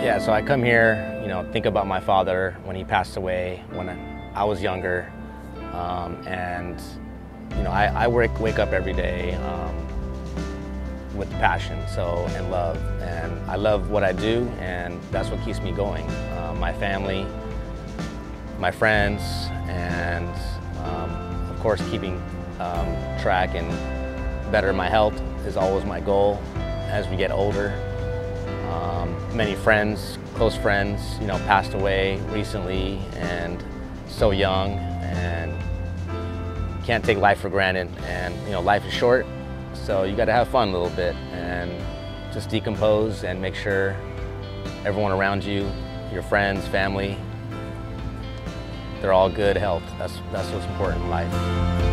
Yeah, so I come here, you know, think about my father when he passed away when I was younger. Um, and, you know, I, I wake, wake up every day um, with passion so and love. And I love what I do, and that's what keeps me going. Uh, my family, my friends, and um, of course, keeping um, track and better my health is always my goal as we get older. Many friends, close friends, you know, passed away recently and so young and can't take life for granted and you know life is short so you got to have fun a little bit and just decompose and make sure everyone around you, your friends, family, they're all good health. That's, that's what's important in life.